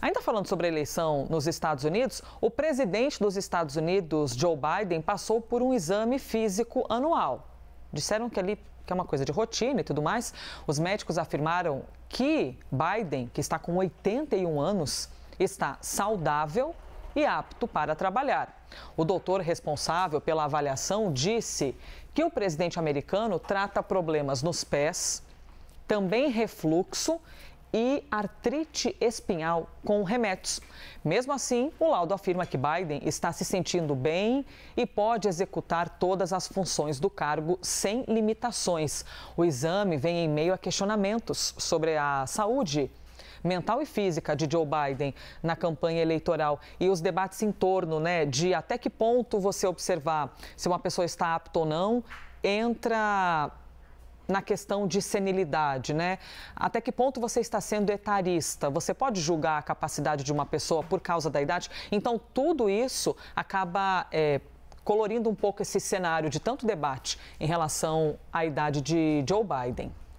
Ainda falando sobre a eleição nos Estados Unidos, o presidente dos Estados Unidos, Joe Biden, passou por um exame físico anual. Disseram que ali que é uma coisa de rotina e tudo mais. Os médicos afirmaram que Biden, que está com 81 anos, está saudável e apto para trabalhar. O doutor responsável pela avaliação disse que o presidente americano trata problemas nos pés, também refluxo e artrite espinhal com remédios. Mesmo assim, o laudo afirma que Biden está se sentindo bem e pode executar todas as funções do cargo sem limitações. O exame vem em meio a questionamentos sobre a saúde mental e física de Joe Biden na campanha eleitoral e os debates em torno né, de até que ponto você observar se uma pessoa está apta ou não entra na questão de senilidade, né? Até que ponto você está sendo etarista? Você pode julgar a capacidade de uma pessoa por causa da idade? Então, tudo isso acaba é, colorindo um pouco esse cenário de tanto debate em relação à idade de Joe Biden.